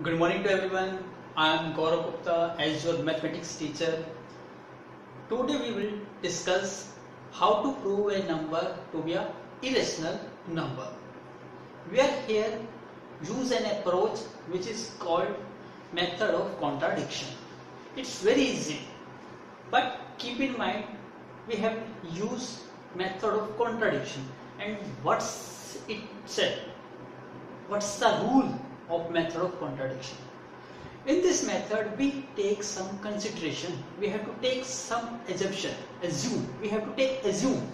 Good morning to everyone. I am Gaurav Gupta as your mathematics teacher. Today we will discuss how to prove a number to be a irrational number. We are here use an approach which is called method of contradiction. It's very easy but keep in mind we have used method of contradiction and what's it said what's the rule of method of contradiction. In this method we take some consideration. We have to take some assumption assume. We have to take assume.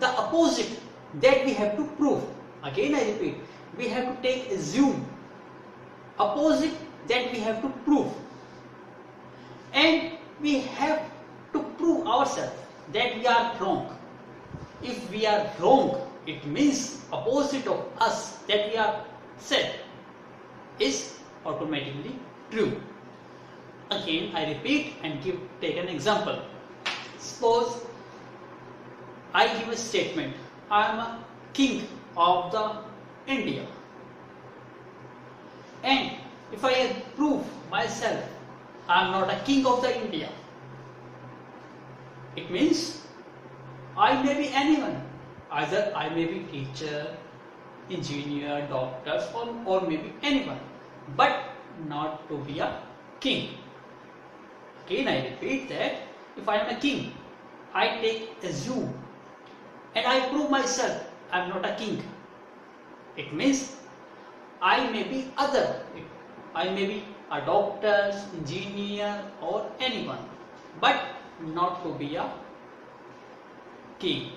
The opposite that we have to prove. Again i repeat we have to take assume. Opposite that we have to prove. And we have to prove ourselves that we are wrong. If we are wrong it means opposite of us that we are said is automatically true. Again i repeat and give take an example. Suppose i give a statement. I am a king of the india. And if i prove myself i am not a king of the india it means i may be anyone. Either i may be teacher engineer doctor or, or maybe anyone but not to be a king. Again i repeat that if i am a king i take assume and i prove myself i am not a king. It means i may be other i may be a doctor engineer or anyone but not to be a king.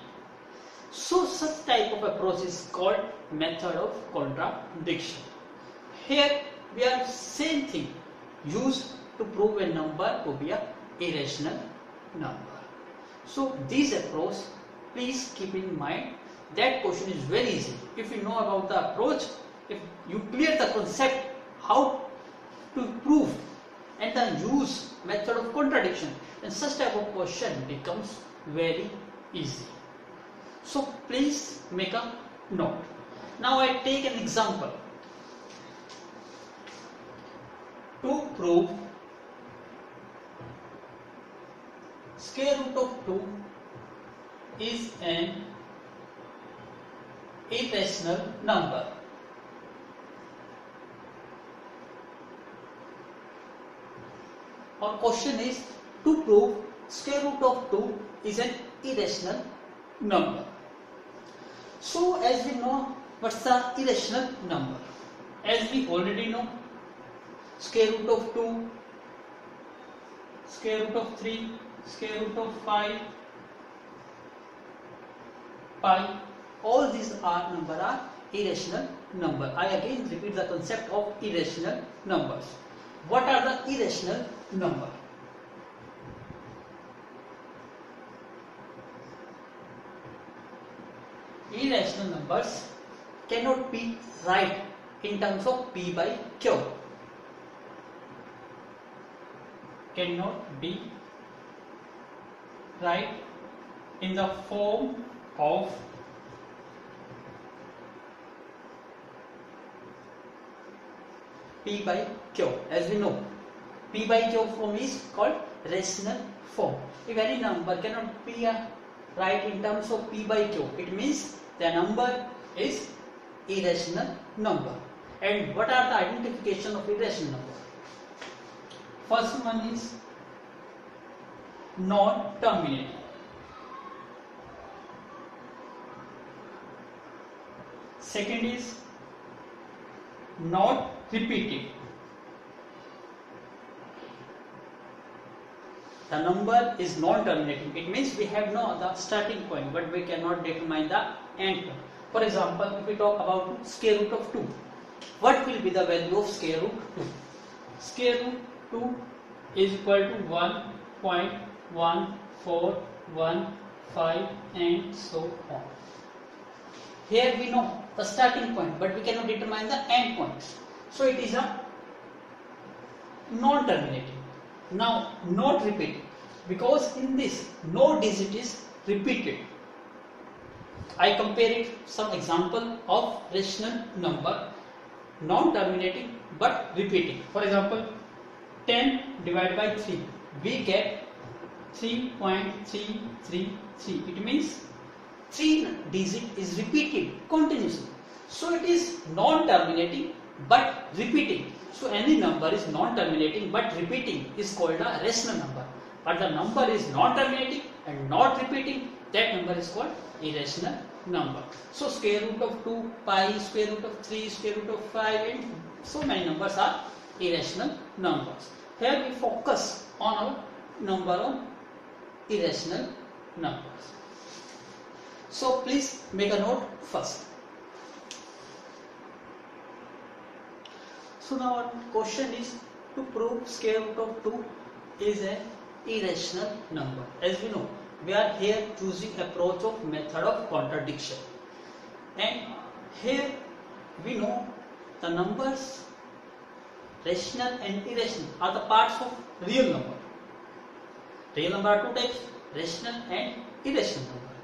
So such type of approach is called method of contradiction. Here we are same thing used to prove a number to be a irrational number. So this approach please keep in mind that question is very easy. If you know about the approach, if you clear the concept how to prove and then use method of contradiction then such type of question becomes very easy. So please make a note. Now I take an example. To prove square root of 2 is an irrational number. Our question is to prove square root of 2 is an irrational number. So as we know what's the irrational number? As we already know square root of 2, square root of 3, square root of 5, pi all these are number are irrational number. I again repeat the concept of irrational numbers. What are the irrational number? irrational numbers cannot be write in terms of p by q. Cannot be write in the form of p by q. As we know p by q form is called rational form. If any number cannot be write in terms of p by q it means the number is irrational number. And what are the identification of irrational number? First one is non terminating second is not repeating. The number is non-terminating. It means we have know the starting point but we cannot determine the end point for example if we talk about square root of 2 what will be the value of square root 2 square root 2 is equal to 1.1415 and so on. Here we know the starting point but we cannot determine the end point. So it is a non-terminating. Now not repeating because in this no digit is repeated I compare it some example of rational number non-terminating but repeating. For example, 10 divided by 3, we get 3.333. It means 3 digit is repeated continuously. So it is non-terminating but repeating. So any number is non-terminating but repeating is called a rational number. But the number is non-terminating and not repeating, that number is called irrational number. So square root of 2, pi, square root of 3, square root of 5 and so many numbers are irrational numbers. Here we focus on our number of irrational numbers. So please make a note first. So now our question is to prove square root of 2 is an irrational number. As we know, we are here choosing approach of method of contradiction. And here we know the numbers rational and irrational are the parts of real number. Real number are two types, rational and irrational number.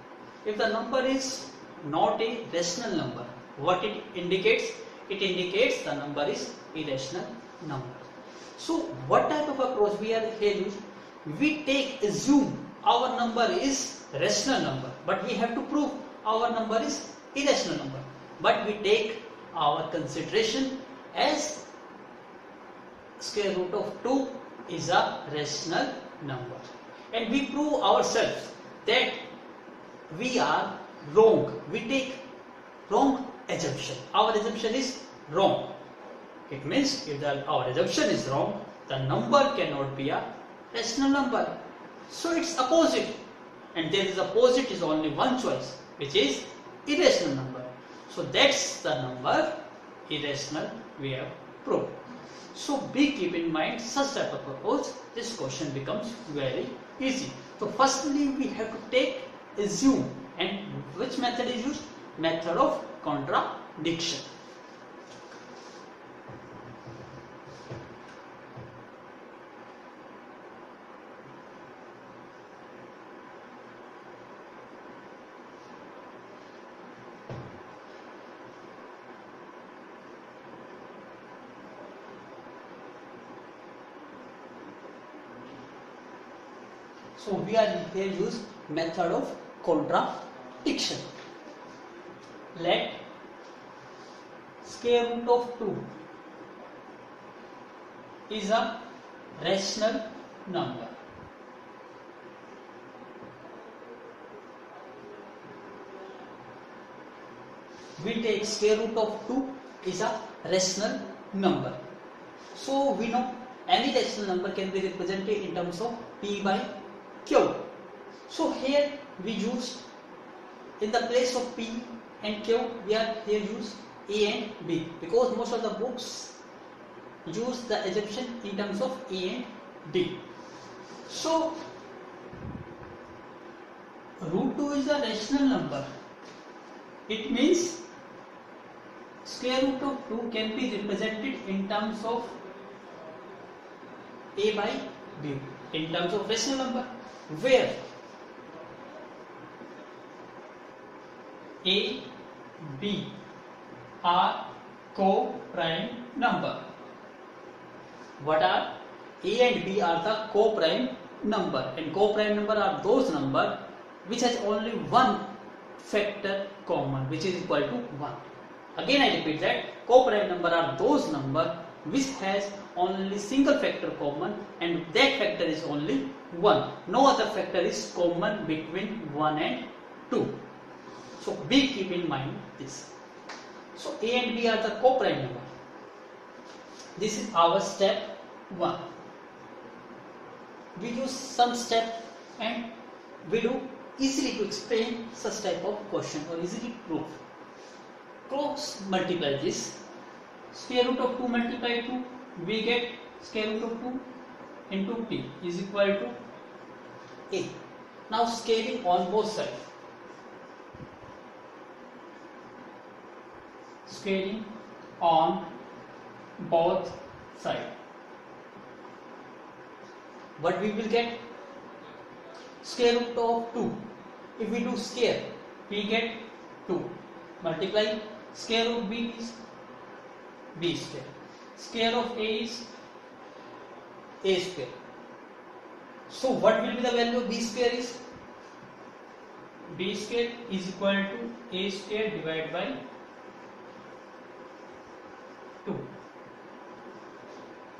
If the number is not a rational number, what it indicates? It indicates the number is irrational number. So what type of approach we are here use? We take assume our number is rational number, but we have to prove our number is irrational number. But we take our consideration as square root of 2 is a rational number. And we prove ourselves that we are wrong. We take wrong assumption. Our assumption is wrong. It means if the, our assumption is wrong, the number cannot be a rational number. So it's opposite. And there is opposite is only one choice, which is irrational number. So that's the number irrational we have proved. So be keep in mind such type of approach, this question becomes very easy. So firstly we have to take assume and which method is used? Method of contradiction. So here use method of contradiction. Let square root of 2 is a rational number. We take square root of 2 is a rational number. So we know any rational number can be represented in terms of p by q. So here we use in the place of p and q we are here use a and b because most of the books use the assumption in terms of a and b. So root 2 is a rational number. It means square root of 2 can be represented in terms of a by b in terms of rational number where a b are co-prime number what are a and b are the co-prime number and co-prime number are those number which has only one factor common which is equal to 1 again i repeat that co-prime number are those number which has only single factor common and that factor is only 1 no other factor is common between 1 and 2 so be keep in mind this. So a and b are the co-prime number this is our step 1 we use some step and we do easily to explain such type of question or easily prove. Cross multiply this. Square root of 2 multiply 2 we get square root of 2 into p is equal to a. Now squaring on both sides scaling on both sides what we will get square root of 2 if we do square we get 2 multiply square root b is b square. Square of a is a square. So what will be the value of b square is? b square is equal to a square divided by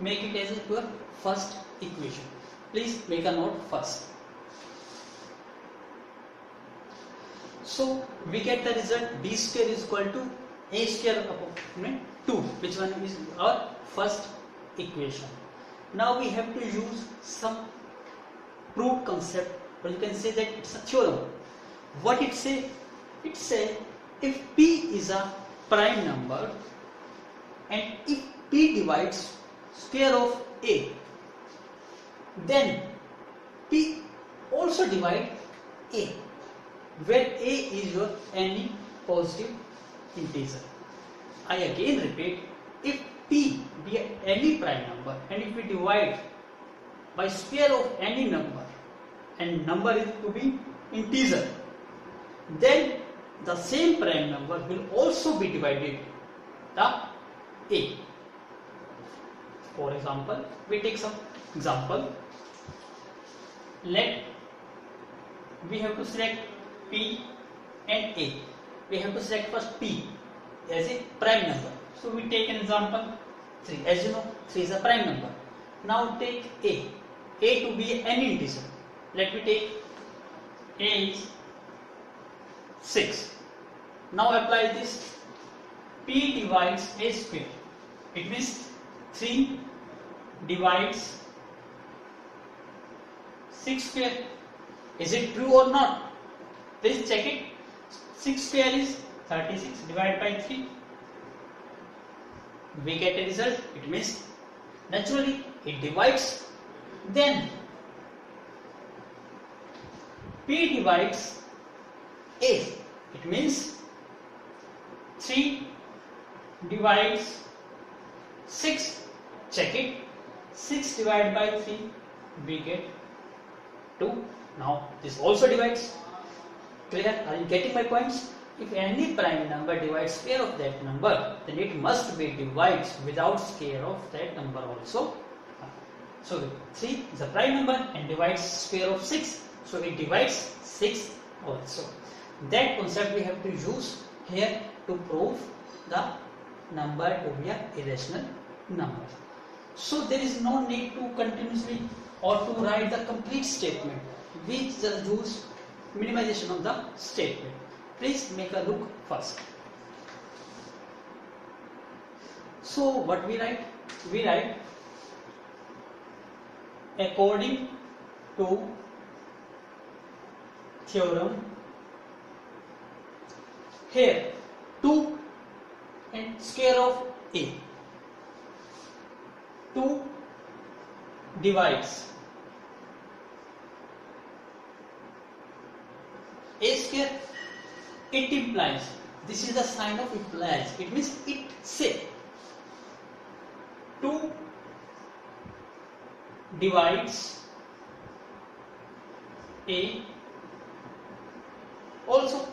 Make it as your first equation. Please make a note first. So we get the result b square is equal to a square upon 2 which one is our first equation. Now we have to use some proved concept or you can say that it's a theorem. What it say? It say if p is a prime number and if p divides square of a then p also divide a where a is your any positive integer. I again repeat if p be any prime number and if we divide by square of any number and number is to be integer then the same prime number will also be divided the a. For example, we take some example. Let we have to select p and a. We have to select first p as a prime number. So we take an example 3. As you know, 3 is a prime number. Now take a. a to be any integer. Let me take a is 6. Now apply this p divides a square. It means three divide six square. Is it true और not please check it six square is thirty six divide by three we get a result it means naturally it divide then P divides A. It means 3 divides 6 Check it. 6 divided by 3 we get 2. Now this also divides. Clear? Are you getting my points? If any prime number divides square of that number, then it must be divides without square of that number also. So 3 is a prime number and divides square of 6. So it divides 6 also. That concept we have to use here to prove the number to be a irrational number. So there is no need to continuously or to write the complete statement. We just use minimization of the statement. Please make a look first. So what we write? We write according to theorem here 2 and square of a 2 divides. A square it implies this is the sign of implies. It means it say. 2 divides a. Also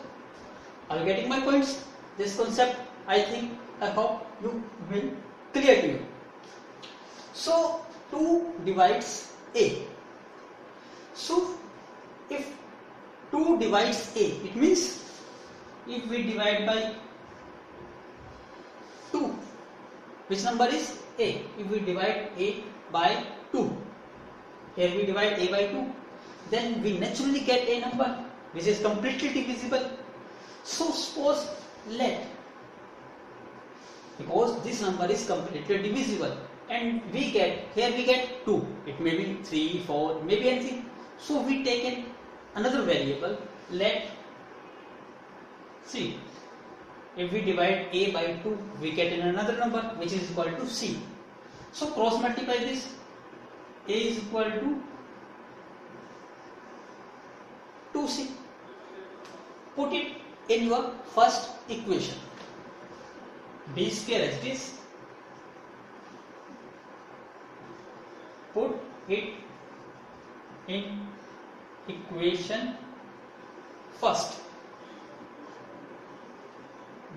are you getting my points? This concept i think i hope you will clear to you so 2 divides a. So if 2 divides a it means if we divide by 2 which number is a? If we divide a by 2 here we divide a by 2 then we naturally get a number which is completely divisible. So suppose let because this number is completely divisible and we get here we get 2 it may be 3 4 maybe anything. So we take in another variable let c. If we divide a by 2 we get in another number which is equal to c. So cross multiply this. A is equal to 2c put it in your first equation. B square as this put it in equation first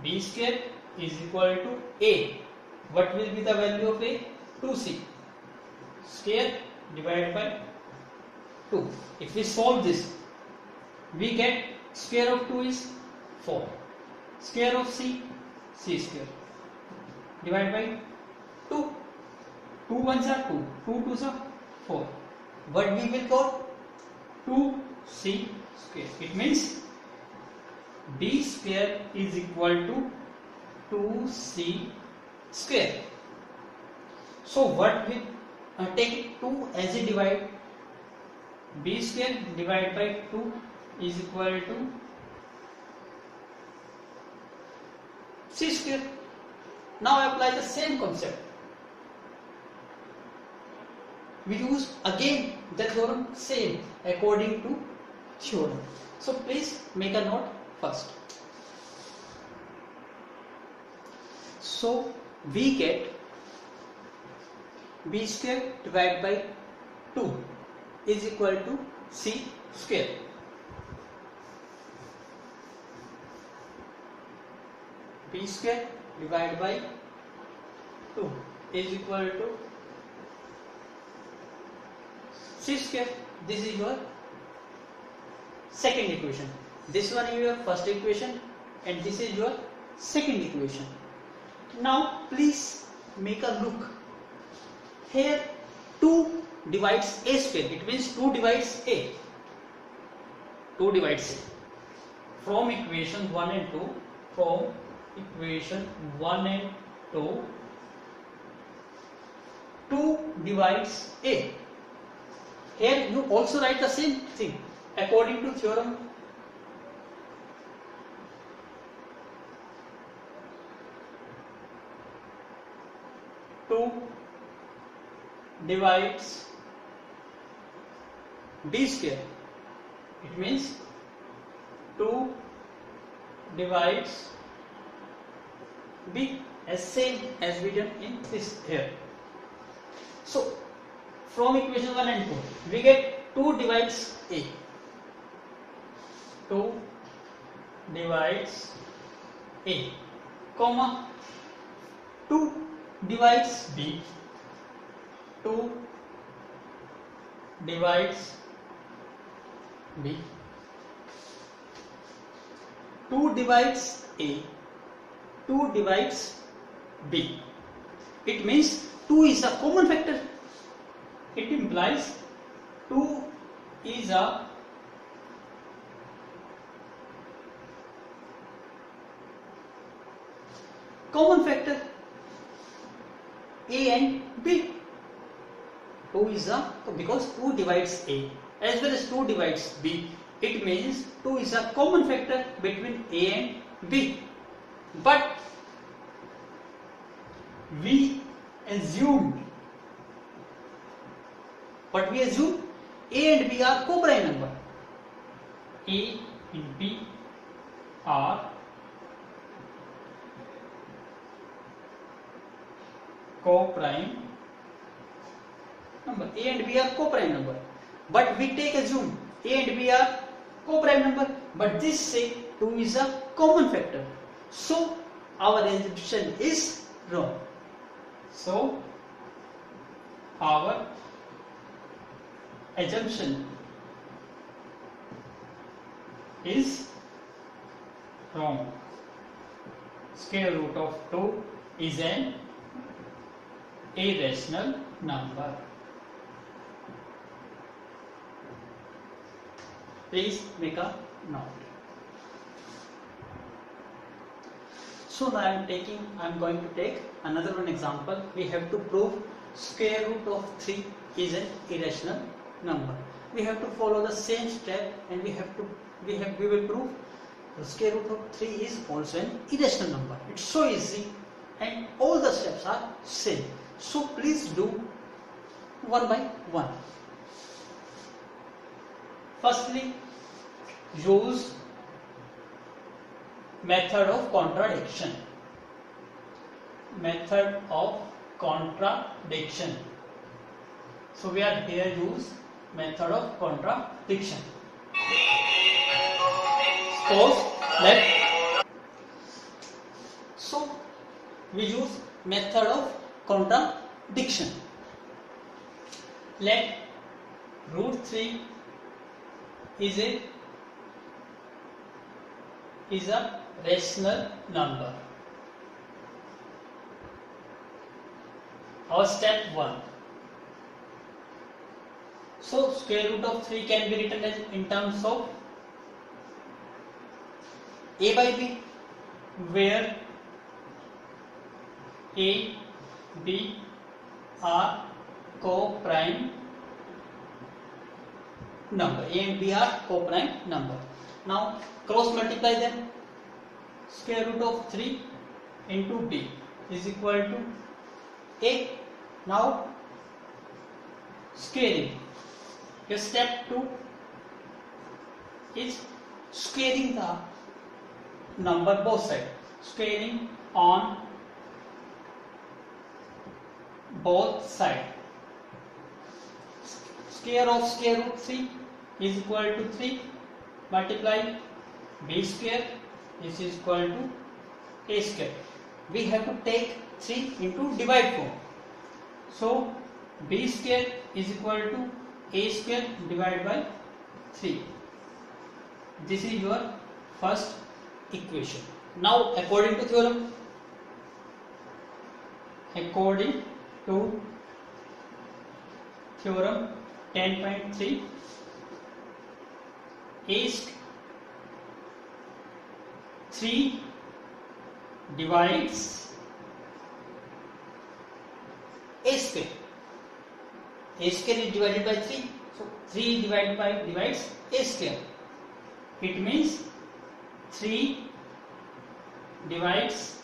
b square is equal to a what will be the value of a 2c square divided by 2 if we solve this we get square of 2 is 4 square of c c square divided by 2 2 ones are 2 2 twos are 4 but we will got 2c square. It means b square is equal to 2c square. So what we uh, take 2 as a divide. B square divided by 2 is equal to c square. Now apply the same concept. We use again the theorem same according to theorem. So please make a note first. So we get b square divided by 2 is equal to c square. b square divided by 2 is equal to This is your second equation. This one is your first equation and this is your second equation. Now please make a look. Here 2 divides a square. It means 2 divides a. 2 divides a. from equation 1 and 2 from equation 1 and 2 2 divides a. Here you also write the same thing according to theorem. Two divides b square. It means two divides b as same as we done in this here. So from equation 1 and 2 we get 2 divides a 2 divides a comma 2 divides b 2 divides b 2 divides a 2 divides b it means 2 is a common factor it implies 2 is a common factor a and b. 2 is a because 2 divides a. As well as 2 divides b it means 2 is a common factor between a and b. But we assumed but we assume a and b are co-prime number a and b are co-prime number a and b are co-prime number but we take assume a and b are co-prime number but this say 2 is a common factor so our assumption is wrong so our assumption is wrong square root of 2 is an irrational number. Please make a note. So now i am taking i am going to take another one example. We have to prove square root of 3 is an irrational number. We have to follow the same step and we have to we have we will prove the square root of 3 is also an irrational number. It's so easy and all the steps are same. So please do one by one. Firstly use method of contradiction. Method of contradiction. So we are here use method of contradiction suppose let so we use method of contradiction. Let root 3 is a is a rational number. Our step 1. So square root of 3 can be written as in terms of a by b where a b are co-prime number. A and b are co-prime number. Now cross multiply them. Square root of 3 into b is equal to a. Now squaring your step 2 is squaring the number both sides. Squaring on both sides. Square of square root 3 is equal to 3 multiply b square this is equal to a square. We have to take 3 into divide form so b square is equal to a square divide by three this is your first equation now according to theorem according to theorem ten point three एस्ट three divides a square is divided by 3. So 3 divided by divides a square. It means 3 divides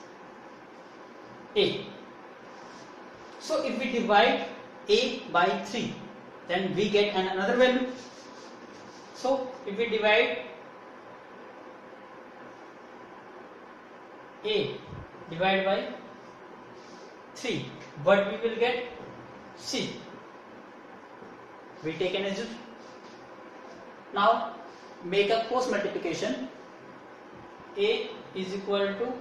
a. So if we divide a by 3 then we get an another value. So if we divide a divided by 3 what we will get c we take an assume now make a cross multiplication. A is equal to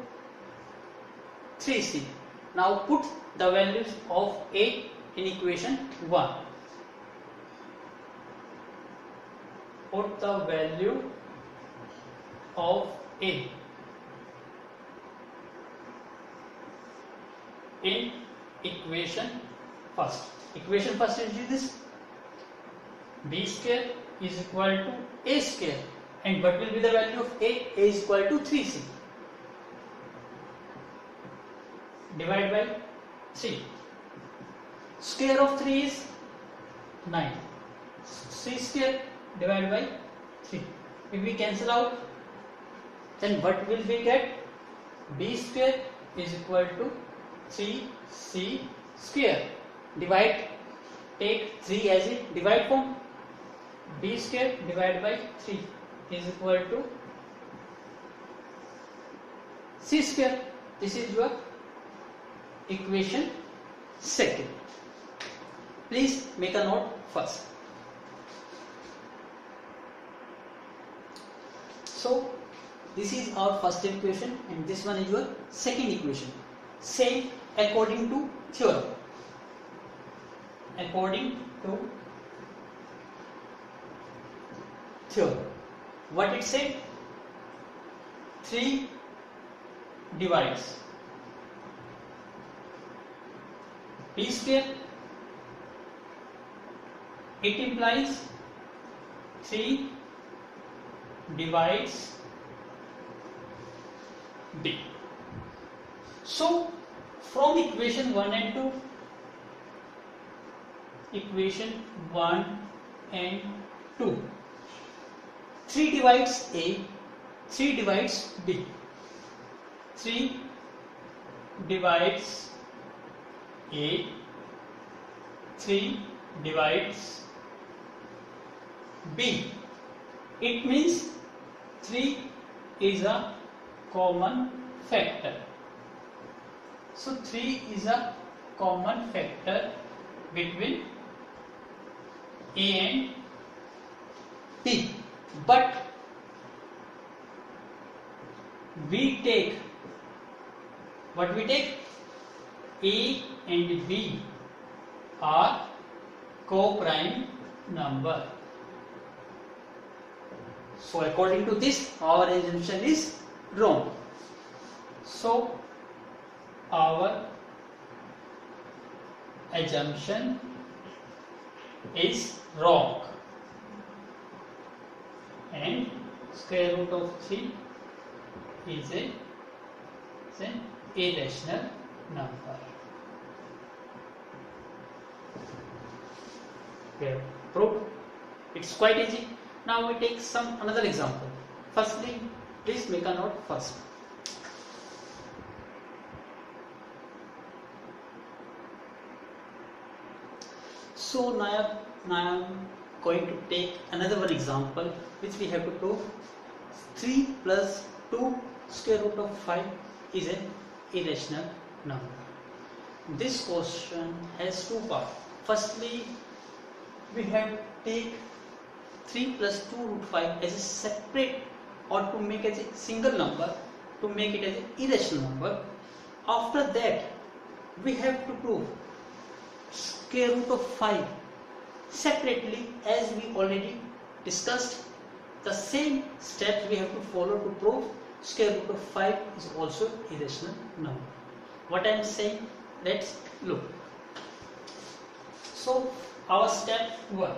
3c now put the values of a in equation 1 put the value of a in equation first. Equation first is this b square is equal to a square and what will be the value of a? A is equal to 3c divided by c. Square of 3 is 9 c square divided by 3 if we cancel out then what will we get? B square is equal to 3c square. Divide take 3 as a divide form b square divided by 3 is equal to c square. This is your equation second. Please make a note first. So this is our first equation and this one is your second equation. Same according to theorem. According to theorem. What it said 3 divides. B square it implies 3 divides b so from equation 1 and 2 equation 1 and 2 3 divides a 3 divides b. 3 divides a 3 divides b. It means 3 is a common factor. So 3 is a common factor between a and b but we take what we take A and B are co-prime number. So according to this, our assumption is wrong. So our assumption is wrong and square root of 3 is a is an irrational number. We have proved. It's quite easy. Now we take some another example. Firstly, please make a note first. So now, now going to take another one example which we have to prove 3 plus 2 square root of 5 is an irrational number. This question has two parts. Firstly, we have to take 3 plus 2 root 5 as a separate or to make as a single number to make it as an irrational number. After that, we have to prove square root of 5 separately as we already discussed the same steps we have to follow to prove square root of 5 is also irrational number. What I am saying, let's look. So our step 1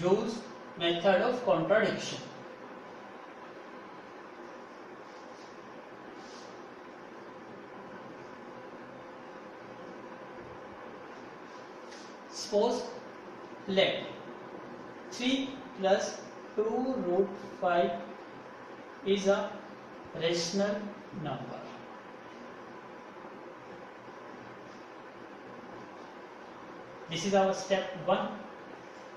Use method of contradiction. Suppose let 3 plus 2 root 5 is a rational number. This is our step 1.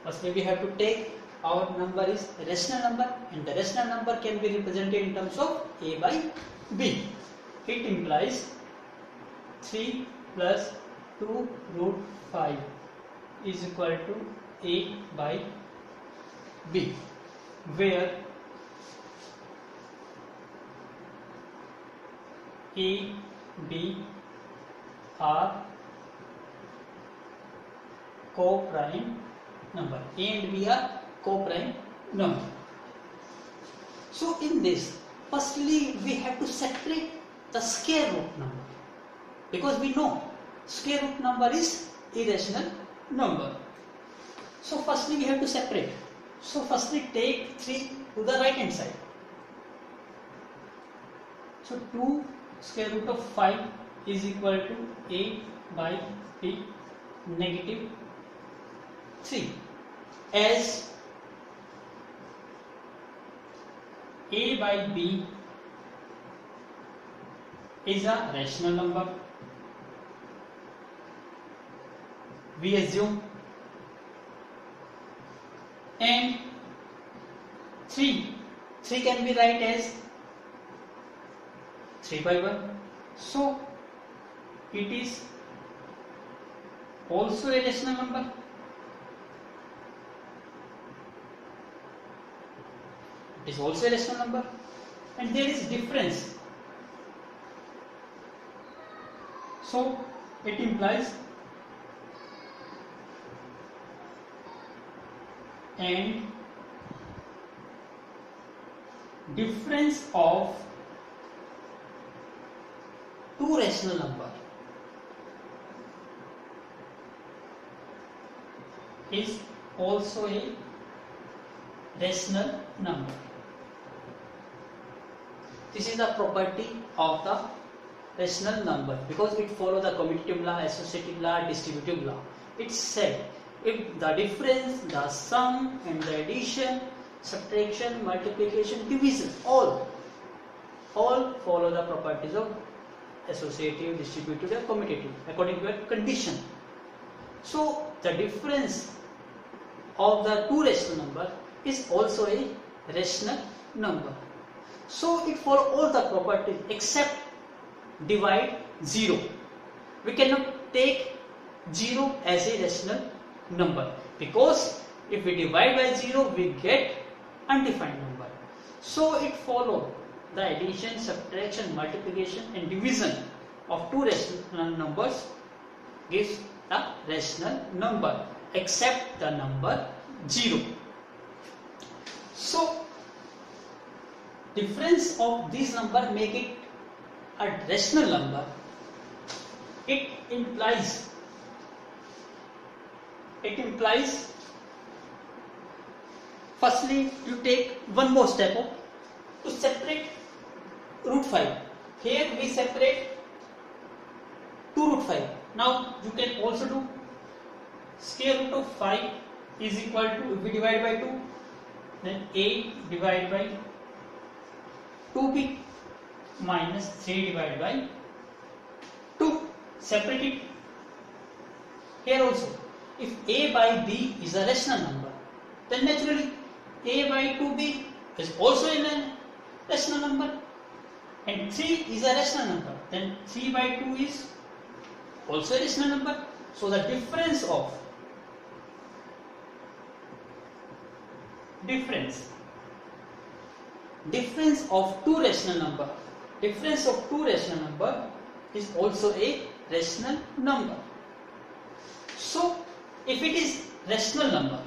Firstly, we have to take our number is rational number and the rational number can be represented in terms of a by b. it implies 3 plus 2 root 5 is equal to a by b where a b are co-prime number A and B are co-prime number. So in this, firstly we have to separate the square root number because we know square root number is irrational number. So firstly we have to separate. So firstly take 3 to the right hand side. So 2 square root of 5 is equal to a by b negative 3 as a by b is a rational number. We assume and 3 3 can be write as 3 by 1 so it is also a rational number. It is also a rational number. And there is difference. So it implies and difference of two rational number is also a rational number this is the property of the rational number because it follow the commutative law associative law distributive law it's set if the difference the sum and the addition subtraction multiplication division all all follow the properties of associative distributive and commutative according to a condition. So the difference of the two rational number is also a rational number. So it follow all the properties except divide 0 we cannot take 0 as a rational number because if we divide by 0 we get undefined number so it follow the addition, subtraction, multiplication and division of two rational numbers gives the rational number except the number 0. So difference of these number make it a rational number. It implies it implies firstly you take one more step oh, to separate root 5 here we separate 2 root 5 now you can also do square root of 5 is equal to if we divide by 2 then a divided by 2b minus 3 divided by 2 separate it here also if a by b is a rational number then naturally a by 2b is also a rational number. And 3 is a rational number then 3 by 2 is also a rational number. So the difference of difference difference of two rational number difference of two rational number is also a rational number. So if it is rational number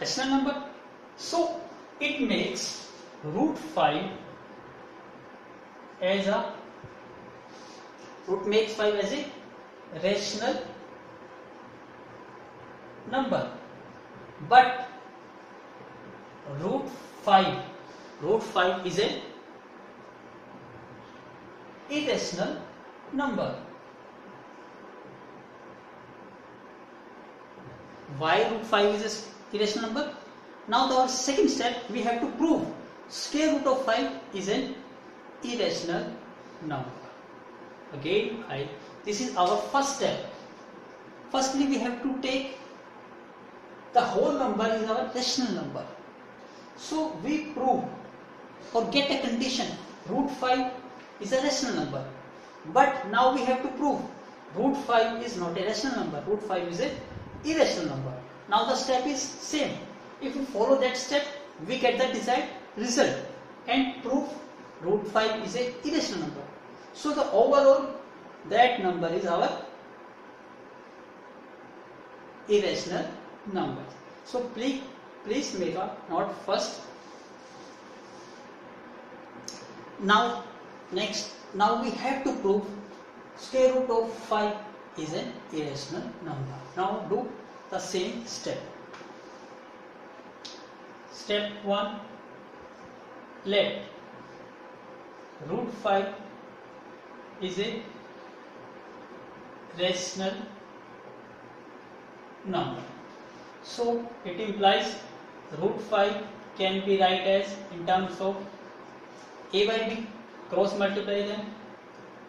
rational number so it makes root 5 as a root makes 5 as a rational number. But root 5 root 5 is a irrational number. Why root 5 is a irrational number. Now the second step we have to prove. Square root of 5 is an irrational number. Again I this is our first step. Firstly we have to take the whole number is our rational number. So we prove or get a condition. Root 5 is a rational number but now we have to prove. Root 5 is not a rational number. Root 5 is an irrational number. Now the step is same. If we follow that step we get the desired result. And prove root 5 is an irrational number. So the overall that number is our irrational number. So please please make a note first. Now next now we have to prove square root of 5 is an irrational number. Now do the same step. Step 1 let root 5 is a rational number. So it implies root 5 can be write as in terms of a by b cross multiply them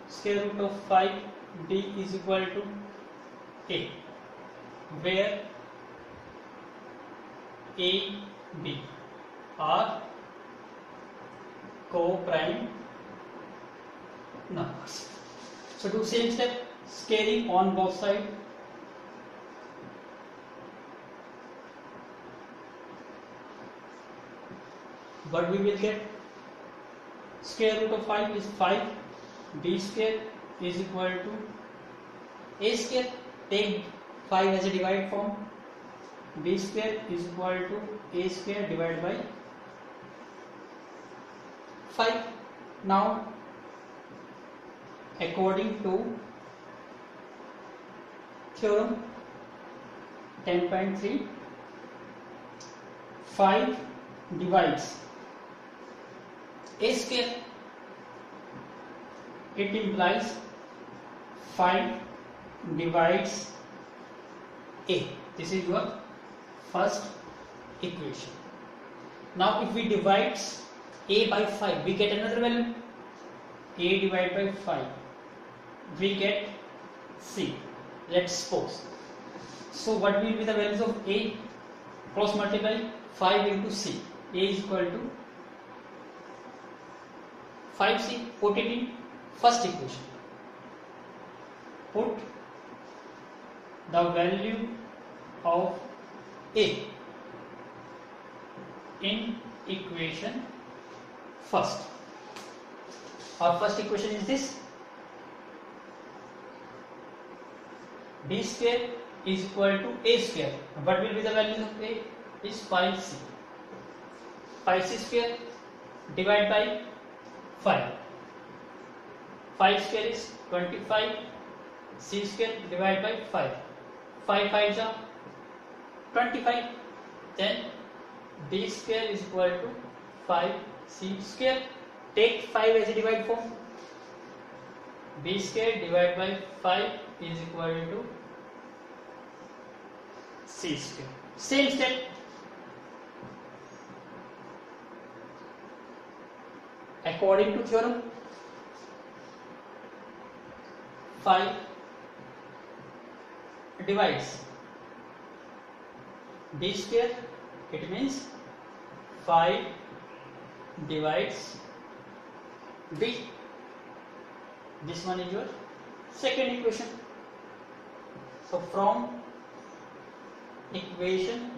square root of 5 b is equal to a where a b are co-prime numbers. So do same step squaring on both sides but we will get square root of 5 is 5 b square is equal to a square take 5 as a divide form b square is equal to a square divided by 5 now according to theorem 10.3 5 divides a square. It implies 5 divides a. This is your first equation. Now if we divide a by 5 we get another value. A divided by 5 we get c. Let's suppose. So what will be the values of a? Cross multiply 5 into c. A is equal to five C forty D first equation put the value of A in equation first और first equation is this D square is equal to A square what will be the value of A is five C five C square divide by 5. 5 square is 25. c square divided by 5. 5 5 are 25. Then b square is equal to 5c square. Take 5 as a divide form. b square divided by 5 is equal to c square. Same step. According to theorem, 5 divides b square, it means 5 divides b. This one is your second equation. So from equation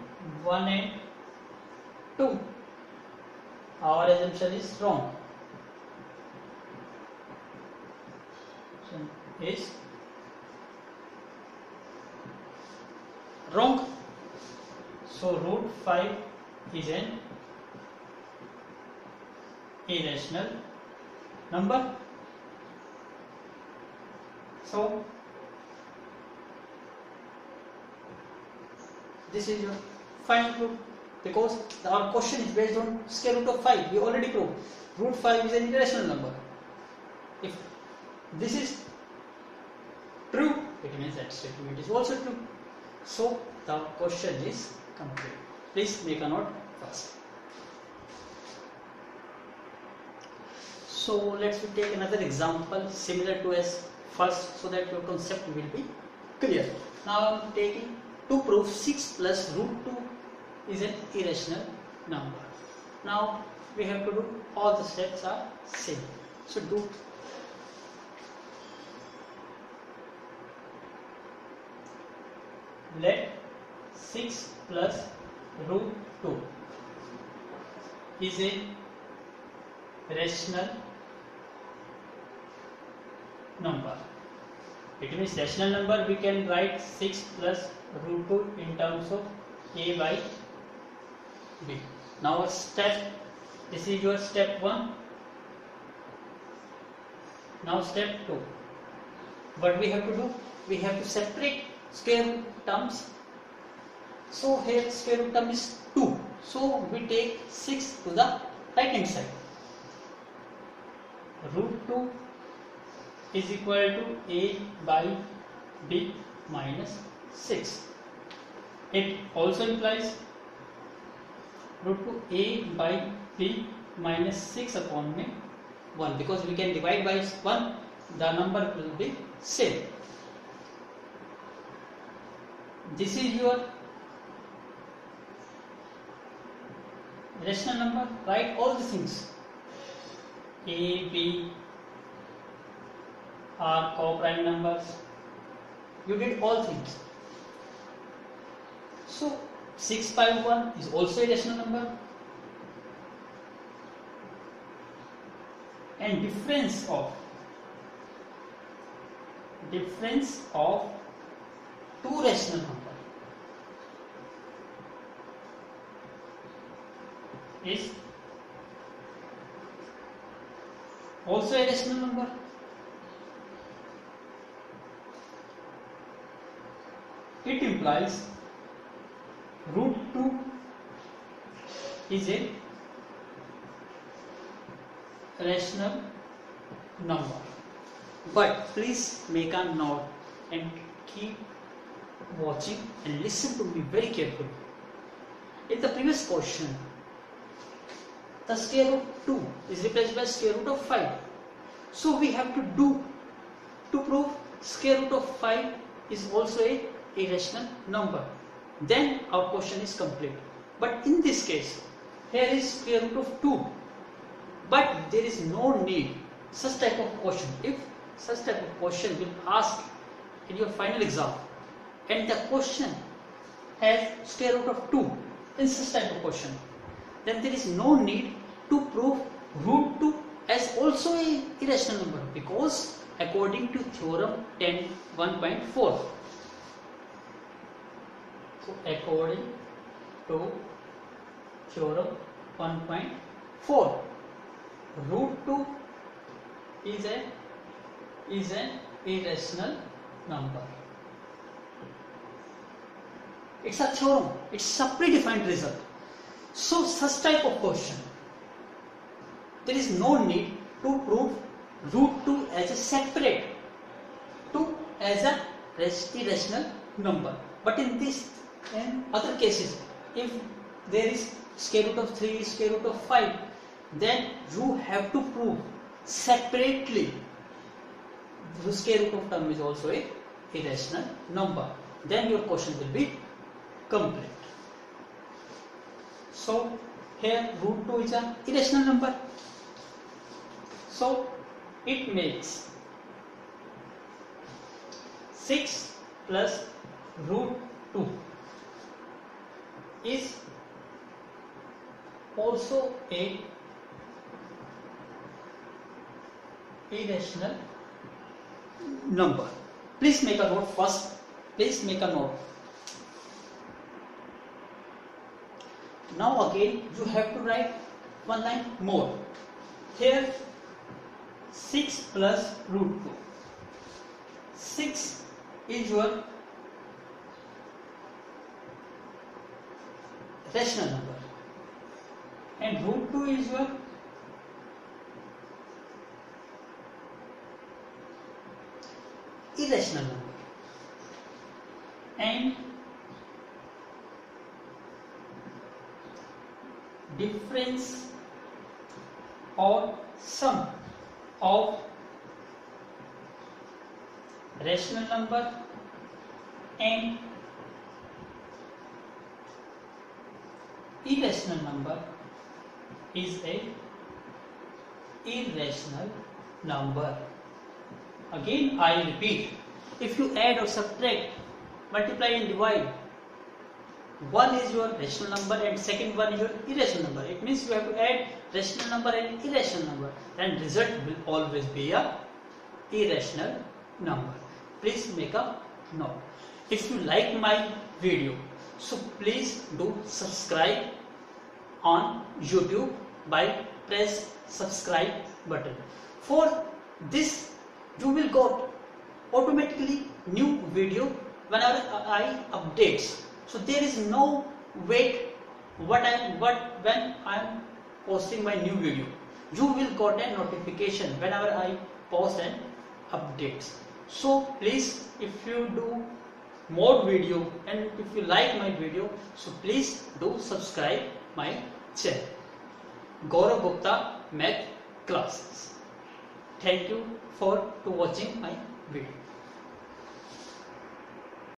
1 and 2, our assumption is wrong. Is wrong. So root 5 is an irrational number. So this is your final proof because our question is based on square root of 5. We already proved root 5 is an irrational number. If this is true, it means that statement is also true. So the question is complete. Please make a note first. So let's take another example similar to as first so that your concept will be clear. Now I am taking to prove 6 plus root 2 is an irrational number. Now we have to do all the steps are same. So do let 6 plus root 2 is a rational number. It means rational number we can write 6 plus root 2 in terms of a by b. Now step, this is your step 1. Now step 2. What we have to do? We have to separate square root terms. So here square root term is 2. So we take 6 to the right hand side. Root 2 is equal to a by b minus 6. It also implies root 2 a by b minus 6 upon me 1 because we can divide by 1 the number will be same this is your rational number. Write all the things. A b are co-prime numbers. You did all things. So 6 by 1 is also a rational number. And difference of difference of two rational number is also a rational number. It implies root 2 is a rational number. But please make a note and keep watching and listen to me very carefully. In the previous question, the square root 2 is replaced by square root of 5. So we have to do to prove square root of 5 is also a irrational number. Then our question is complete. But in this case, here is square root of 2. But there is no need such type of question. If such type of question will ask in your final exam and the question has square root of 2 in such type of question then there is no need to prove root 2 as also a irrational number because according to theorem 10 1.4 so according to theorem 1.4 root 2 is a is an irrational number. It's a theorem. It's a predefined result so such type of question. There is no need to prove root 2 as a separate 2 as a irrational number. But in this and other cases if there is square root of 3 square root of 5 then you have to prove separately. The square root of term is also a irrational number. Then your question will be complete so here root 2 is an irrational number so it makes 6 plus root 2 is also a irrational number. Please make a note first. Please make a note. Now again you have to write one line more. Here 6 plus root 2. 6 is your rational number and root 2 is your irrational number and difference or sum of rational number and irrational number is a irrational number. Again i repeat if you add or subtract multiply and divide one is your rational number and second one is your irrational number. It means you have to add rational number and irrational number. And result will always be a irrational number. Please make a note. If you like my video so please do subscribe on youtube by press subscribe button. For this you will got automatically new video whenever i updates so there is no wait what i what when i am posting my new video. You will got a notification whenever i post an updates. So please if you do more video and if you like my video so please do subscribe my channel. Gaurav gupta math classes. Thank you for to watching my video